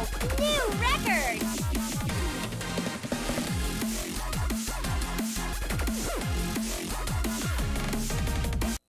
New record!